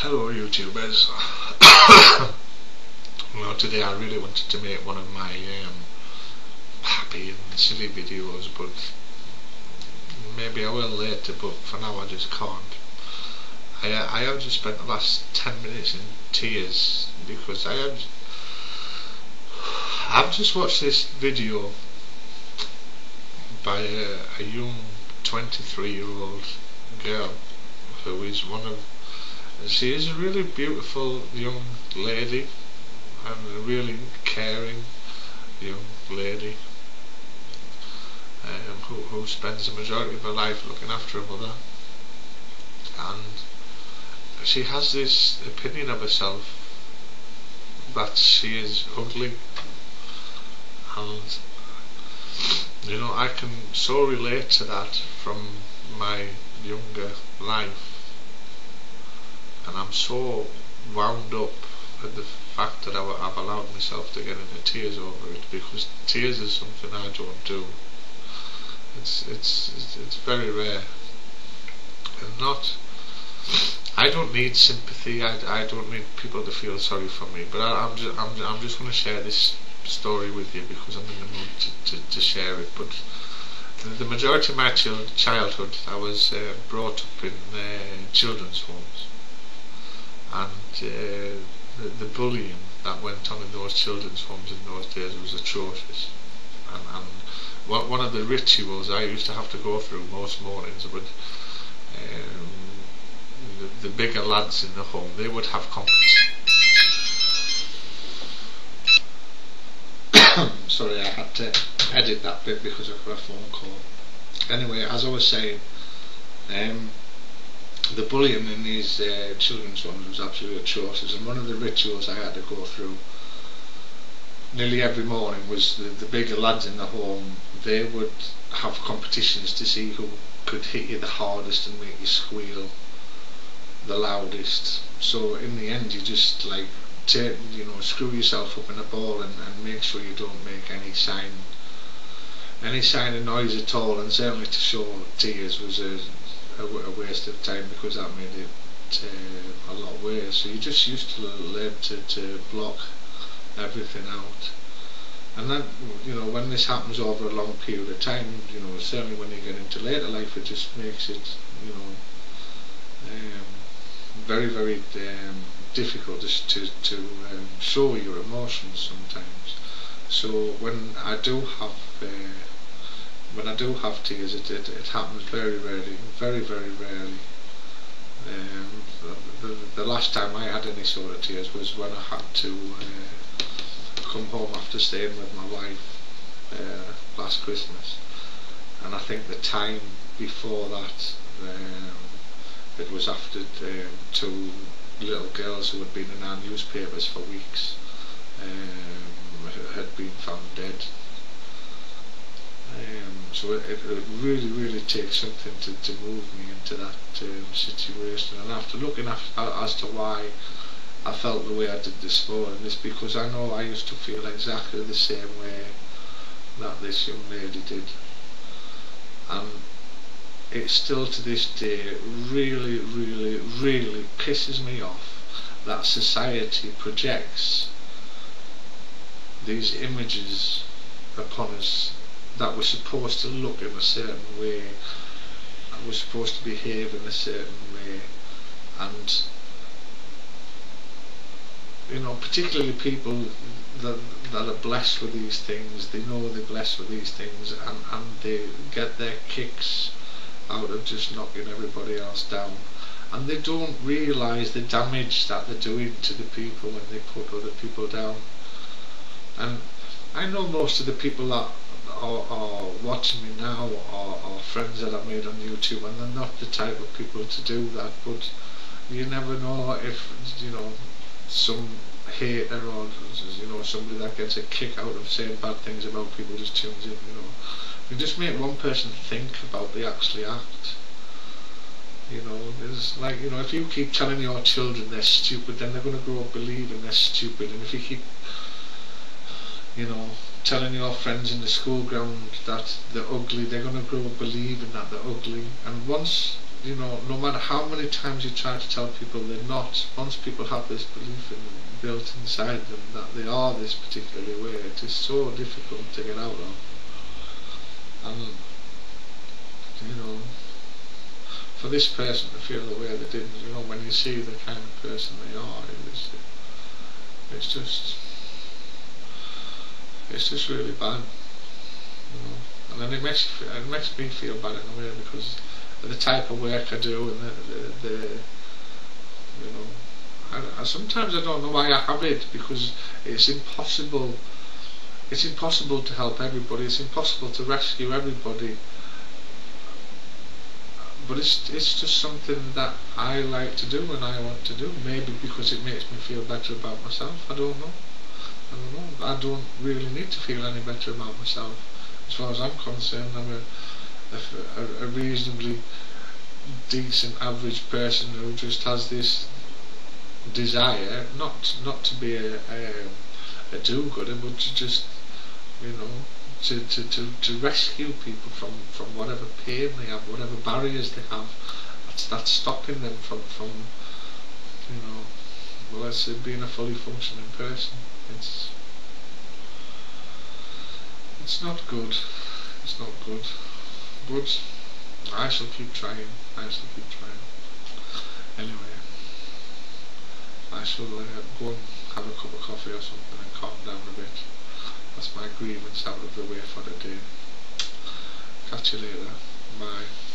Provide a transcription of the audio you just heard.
Hello YouTubers. well today I really wanted to make one of my um, happy and silly videos but maybe I will later but for now I just can't. I, uh, I have just spent the last 10 minutes in tears because I have I've just watched this video by a, a young 23 year old girl who is one of she is a really beautiful young lady and a really caring young lady um, who, who spends the majority of her life looking after her mother. And she has this opinion of herself that she is ugly. And you know I can so relate to that from my younger life and I'm so wound up at the fact that I've allowed myself to get into tears over it because tears is something I don't do. It's it's it's, it's very rare, and not. I don't need sympathy. I, I don't need people to feel sorry for me. But I, am just I'm, I'm just going to share this story with you because I'm in the mood to, to, to share it. But the, the majority of my childhood, I was uh, brought up in uh, children's homes and uh, the, the bullying that went on in those children's homes in those days was atrocious. And, and one of the rituals I used to have to go through most mornings would um, the, the bigger lads in the home they would have competition. Sorry, I had to edit that bit because I got a phone call. Anyway, as I was saying, um, the bullying in these uh, children's homes was absolutely atrocious and one of the rituals I had to go through nearly every morning was the, the bigger lads in the home they would have competitions to see who could hit you the hardest and make you squeal the loudest. So in the end you just like take, you know screw yourself up in a ball and, and make sure you don't make any sign any sign of noise at all and certainly to show tears was a a, a waste of time because that made it uh, a lot worse. So you just used to learn to, to block everything out. And then, you know, when this happens over a long period of time, you know, certainly when you get into later life, it just makes it, you know, um, very, very um, difficult to, to, um, show your emotions sometimes. So when I do have uh, when I do have tears, it, it, it happens very rarely, very, very rarely. Um, the, the, the, last time I had any sort of tears was when I had to uh, come home after staying with my wife uh, last Christmas. And I think the time before that, um, it was after um, two little girls who had been in our newspapers for weeks um, had been found dead so it, it, really, really takes something to, to move me into that um, situation. And after looking at, as to why I felt the way I did this morning, it's because I know I used to feel exactly the same way that this young lady did. And it still to this day really, really, really pisses me off that society projects these images upon us that we're supposed to look in a certain way and we're supposed to behave in a certain way. And you know particularly people that, that are blessed with these things they know they're blessed with these things and, and they get their kicks out of just knocking everybody else down. And they don't realise the damage that they're doing to the people when they put other people down. And I know most of the people that are, are watching me now are, are friends that I've made on YouTube and they're not the type of people to do that but you never know if you know some hater or you know somebody that gets a kick out of saying bad things about people just tunes in you know. You just make one person think about the actually act you know. It's like you know if you keep telling your children they're stupid then they're going to grow up believing they're stupid and if you keep you know telling your friends in the school ground that they're ugly, they're going to grow up believing that they're ugly. And once you know, no matter how many times you try to tell people they're not, once people have this belief in, built inside them that they are this particular way, it is so difficult to get out of. And, you know, for this person to feel the way they did, you know, when you see the kind of person they are, it is, it's just, it's just really bad. You know. And then it makes, it makes me feel bad in a way because the type of work I do and the, the, the you know, I, I, sometimes I don't know why I have it because it's impossible. It's impossible to help everybody. It's impossible to rescue everybody. But it's it's just something that I like to do and I want to do. Maybe because it makes me feel better about myself. I don't know. I don't really need to feel any better about myself. As far as I'm concerned, I'm a a, a reasonably decent average person who just has this desire not not to be a, a, a do-gooder but to just you know to, to, to, to rescue people from, from whatever pain they have, whatever barriers they have that's, that's stopping them from, from you know well let's say being a fully functioning person it's it's not good it's not good but I shall keep trying. I shall keep trying. Anyway, I shall uh, go and have a cup of coffee or something and calm down a bit. That's my grievance out of the way for the day. Catch you later. Bye.